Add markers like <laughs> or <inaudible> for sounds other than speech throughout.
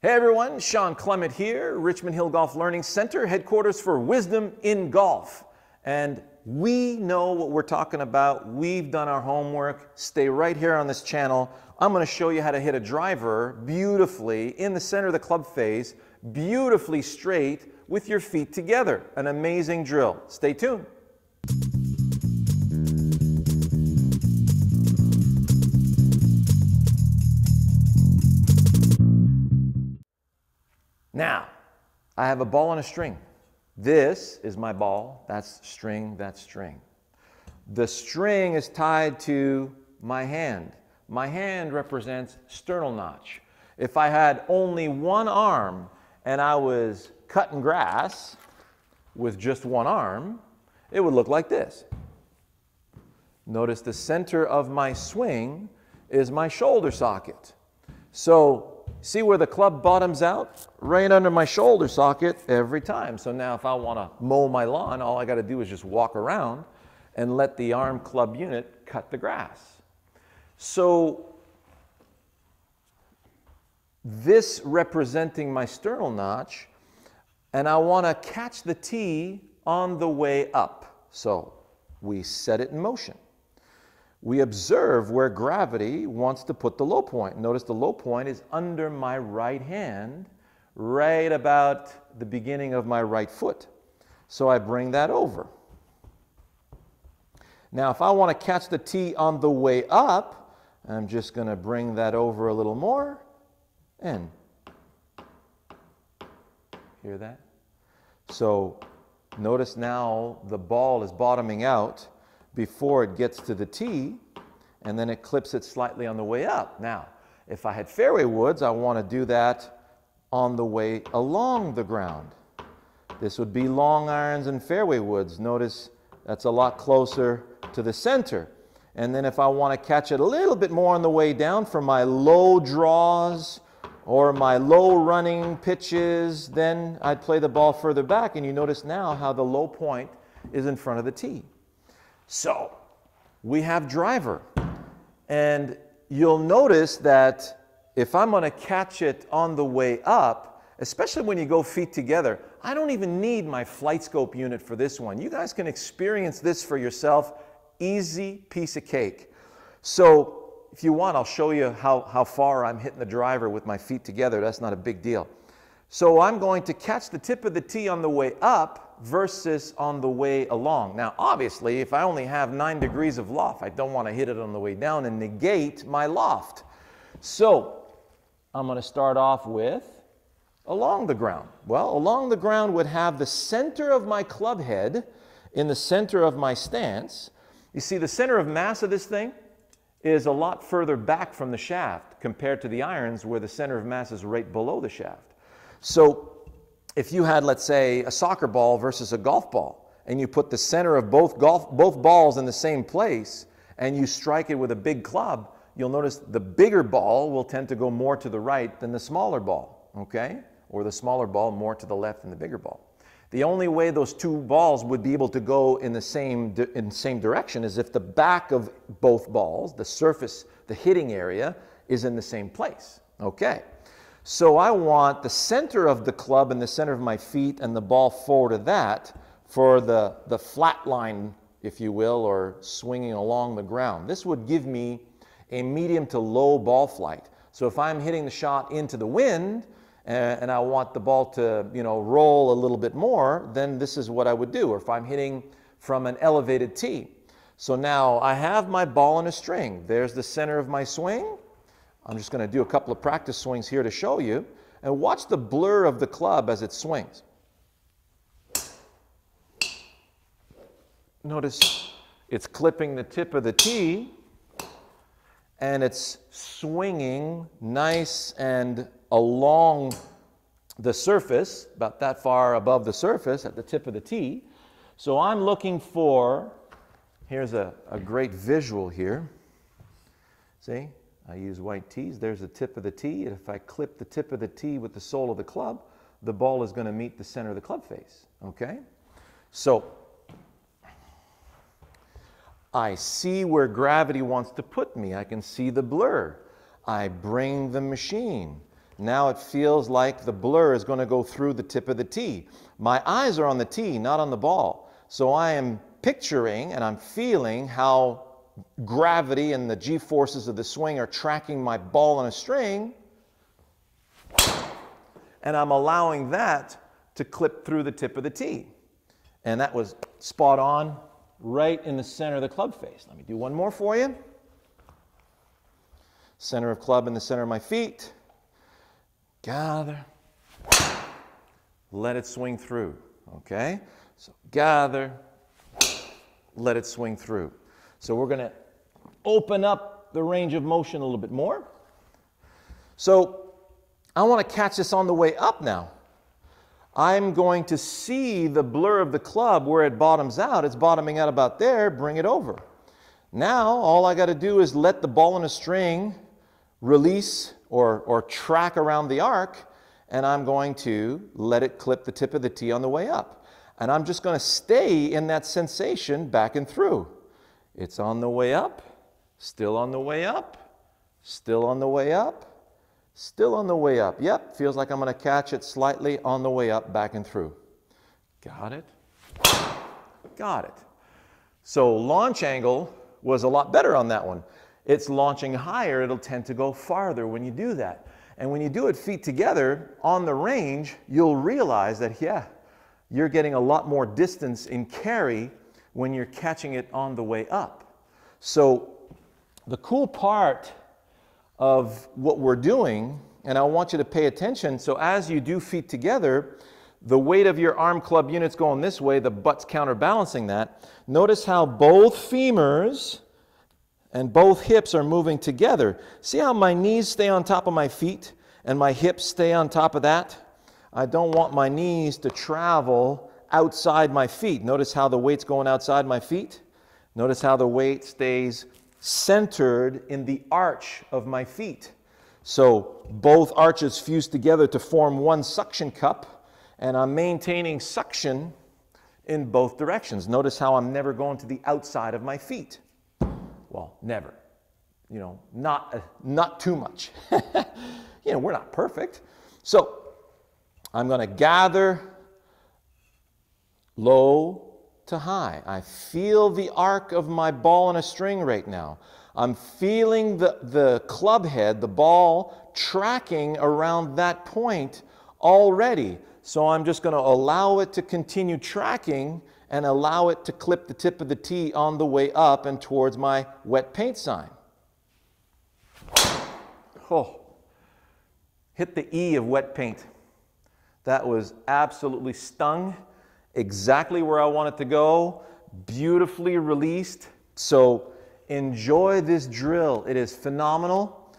Hey everyone, Shawn Clement here, Richmond Hill Golf Learning Center, headquarters for Wisdom in Golf. And we know what we're talking about. We've done our homework. Stay right here on this channel. I'm going to show you how to hit a driver beautifully in the center of the club face, beautifully straight with your feet together. An amazing drill. Stay tuned. I have a ball and a string. This is my ball, that's string, that's string. The string is tied to my hand. My hand represents sternal notch. If I had only one arm and I was cutting grass with just one arm, it would look like this. Notice the center of my swing is my shoulder socket. So See where the club bottoms out? Right under my shoulder socket every time. So now if I want to mow my lawn, all I got to do is just walk around and let the arm club unit cut the grass. So this representing my sternal notch, and I want to catch the tee on the way up. So we set it in motion we observe where gravity wants to put the low point. Notice the low point is under my right hand, right about the beginning of my right foot. So I bring that over. Now, if I want to catch the tee on the way up, I'm just going to bring that over a little more and hear that? So notice now the ball is bottoming out before it gets to the tee, and then it clips it slightly on the way up. Now, if I had fairway woods, I want to do that on the way along the ground. This would be long irons and fairway woods. Notice that's a lot closer to the center. And then if I want to catch it a little bit more on the way down for my low draws or my low running pitches, then I'd play the ball further back. And you notice now how the low point is in front of the tee. So we have driver. And you'll notice that if I'm going to catch it on the way up, especially when you go feet together, I don't even need my FlightScope unit for this one. You guys can experience this for yourself. Easy piece of cake. So if you want, I'll show you how, how far I'm hitting the driver with my feet together. That's not a big deal. So I'm going to catch the tip of the tee on the way up versus on the way along. Now, obviously, if I only have nine degrees of loft, I don't want to hit it on the way down and negate my loft. So I'm going to start off with along the ground. Well, along the ground would have the center of my club head in the center of my stance. You see, the center of mass of this thing is a lot further back from the shaft compared to the irons where the center of mass is right below the shaft. So if you had, let's say, a soccer ball versus a golf ball, and you put the center of both golf both balls in the same place, and you strike it with a big club, you'll notice the bigger ball will tend to go more to the right than the smaller ball, okay? Or the smaller ball more to the left than the bigger ball. The only way those two balls would be able to go in the same in the same direction is if the back of both balls, the surface, the hitting area, is in the same place. Okay. So I want the center of the club and the center of my feet and the ball forward of that for the, the flat line, if you will, or swinging along the ground. This would give me a medium to low ball flight. So if I'm hitting the shot into the wind and, and I want the ball to you know, roll a little bit more, then this is what I would do. Or if I'm hitting from an elevated tee. So now I have my ball in a string. There's the center of my swing. I'm just going to do a couple of practice swings here to show you. And watch the blur of the club as it swings. Notice it's clipping the tip of the tee and it's swinging nice and along the surface, about that far above the surface at the tip of the tee. So I'm looking for, here's a, a great visual here. See? I use white tees. There's the tip of the tee. And if I clip the tip of the tee with the sole of the club, the ball is going to meet the center of the club face. Okay? So I see where gravity wants to put me. I can see the blur. I bring the machine. Now it feels like the blur is going to go through the tip of the tee. My eyes are on the tee, not on the ball. So I am picturing and I'm feeling how gravity and the g forces of the swing are tracking my ball on a string. And I'm allowing that to clip through the tip of the tee. And that was spot on right in the center of the club face. Let me do one more for you. Center of club in the center of my feet. Gather. Let it swing through. Okay? So gather. Let it swing through. So we're going to open up the range of motion a little bit more. So I want to catch this on the way up now. I'm going to see the blur of the club where it bottoms out. It's bottoming out about there, bring it over. Now, all I got to do is let the ball in a string release or, or track around the arc, and I'm going to let it clip the tip of the tee on the way up. And I'm just going to stay in that sensation back and through. It's on the way up, still on the way up, still on the way up, Still on the way up. Yep, feels like I'm going to catch it slightly on the way up, back and through. Got it? Got it. So launch angle was a lot better on that one. It's launching higher, it'll tend to go farther when you do that. And when you do it feet together on the range, you'll realize that, yeah, you're getting a lot more distance in carry when you're catching it on the way up. So the cool part of what we're doing, and I want you to pay attention. So as you do feet together, the weight of your arm club units going this way, the butt's counterbalancing that. Notice how both femurs and both hips are moving together. See how my knees stay on top of my feet and my hips stay on top of that? I don't want my knees to travel outside my feet. Notice how the weight's going outside my feet. Notice how the weight stays centered in the arch of my feet. So both arches fuse together to form one suction cup, and I'm maintaining suction in both directions. Notice how I'm never going to the outside of my feet. Well, never. You know, not, uh, not too much. <laughs> you know, we're not perfect. So I'm going to gather low, to high. I feel the arc of my ball on a string right now. I'm feeling the, the club head, the ball, tracking around that point already. So I'm just going to allow it to continue tracking and allow it to clip the tip of the tee on the way up and towards my wet paint sign. Oh, hit the E of wet paint. That was absolutely stung exactly where I want it to go, beautifully released. So enjoy this drill. It is phenomenal.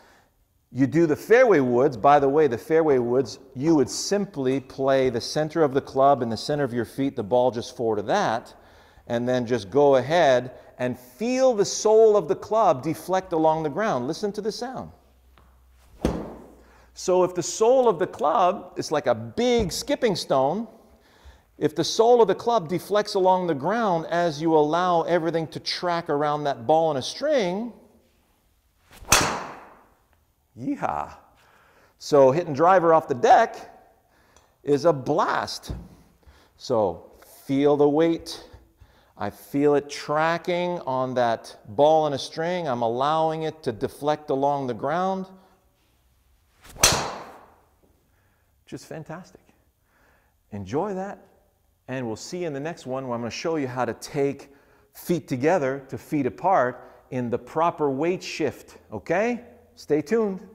You do the fairway woods. By the way, the fairway woods, you would simply play the center of the club and the center of your feet, the ball just forward of that, and then just go ahead and feel the sole of the club deflect along the ground. Listen to the sound. So if the sole of the club is like a big skipping stone, if the sole of the club deflects along the ground as you allow everything to track around that ball in a string, yeehaw. So hitting driver off the deck is a blast. So feel the weight. I feel it tracking on that ball in a string. I'm allowing it to deflect along the ground. Just fantastic. Enjoy that. And we'll see in the next one where I'm going to show you how to take feet together to feet apart in the proper weight shift. Okay? Stay tuned.